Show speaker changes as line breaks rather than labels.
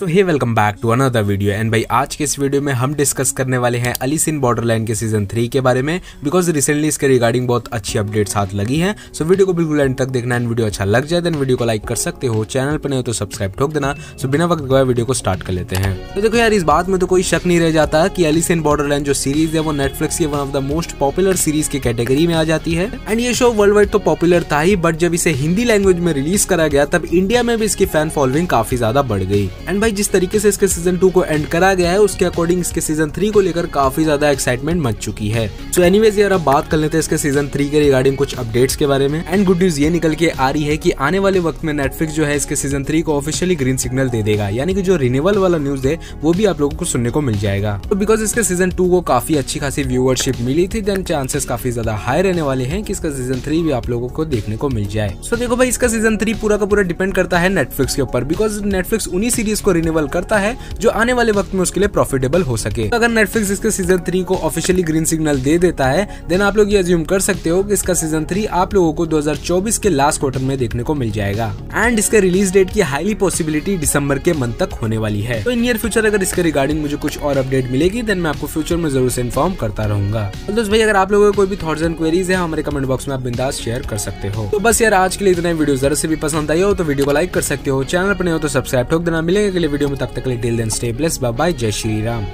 तो hey welcome back to another video and भाई आज के इस वीडियो में हम डिस्कस करने वाले हैं अलिस इन बॉर्डरलैंड के सीज़न थ्री के बारे में बिकॉज़ रिसेंटली इसके रिगार्डिंग बहुत अच्छी अपडेट हाथ लगी हैं। सो so, वीडियो को बिल्कुल एंड तक देखना एंड वीडियो अच्छा लग जाए देन वीडियो को लाइक कर सकते हो। चैनल पर नहीं हो तो सब्सक्राइब ठोक देना। सो so, बिना वक्त गए वीडियो को स्टार्ट कर लेते हैं। तो देखो यार इस बात में तो कोई शक नहीं रह जाता कि अलिस इन बॉर्डरलैंड जो सीरीज़ है वो नेटफ्लिक्स की one of the most popular series के कैटेगरी में आ जाती है। एंड ये शो वर्ल्ड वाइड तो पॉपुलर था ही बट जब इसे हिंदी लैंग्वेज में रिलीज़ करा गया तब इंडिया में भी इसकी फ़ैन फॉलोइंग काफ़ी ज़्यादा बढ़ गई। एंड भाई, जिस तरीके से इसके सीज़न टू को एंड करा गया है, उसके अकॉर्डिंग इसके सीज़न थ्री को लेकर काफ़ी ज़्यादा एक्साइटमेंट मच चुकी है। सो एनीवेज यार, अब बात कर लेते हैं इसके सीज़न थ्री के रिगार्डिंग कुछ अपडेट्स के बारे में। एंड गुड न्यूज़ ये निकल के आ रही है की आने वाले वक्त में नेटफ्लिक्स जो है इसके सीज़न थ्री को ऑफिशियली ग्रीन सिग्नल दे देगा। यानी कि जो रिन्यूअल वाला न्यूज़ है, वो भी आप लोगों को सुनने को मिल जाएगा। तो बिकॉज़ इसके सीज़न टू को काफ़ी अच्छी खासी व्यूअरशिप मिली थी देन चांसेस काफ़ी ज़्यादा हाई रहने वाले हैं कि इसका सीज़न थ्री भी आप लोगों को देखने को मिल जाए। सो देखो भाई, इसका सीज़न थ्री पूरा का पूरा डिपेंड करता है नेटफ्लिक्स के ऊपर। बिकॉज़ नेटफ्लिक्स उन्हीं सीरीज़ को रिन्यूअल करता है, जो आने वाले वक्त में उसके लिए प्रॉफिटेबल हो सके। तो अगर नेटफ्लिक्स इसके सीज़न थ्री को ऑफिशियली ग्रीन सिग्नल दे देता है देन आप लोग ये अज्यूम कर सकते हो कि इसका सीज़न थ्री आप लोगों को 2024 के लास्ट क्वार्टर में देखने को मिल जाएगा। एंड इसके रिलीज़ डेट की हाईली पॉसिबिलिटी दिसंबर के मंथ तक होने वाली है। तो इन नियर फ्यूचर अगर इसके रिगार्डिंग मुझे कुछ और अपडेट मिलेगी देन मैं आपको फ्यूचर में ज़रूर से इन्फॉर्म करता रहूँगा। तो दोस्त भाई, अगर आप लोगों को कोई भी थॉट्स एंड क्वेरीज है, हमारे कमेंट बॉक्स में आप बिंदास शेयर कर सकते हो। तो बस यार, आज के लिए इतना वीडियो जरा से भी पसंद आई हो तो वीडियो को लाइक कर सकते हो। चैनल पर नहीं हो तो सब्सक्राइब ठोक देना। मिलेंगे अगले वीडियो में तब तक के लिए till then stay blessed bye जय श्री राम.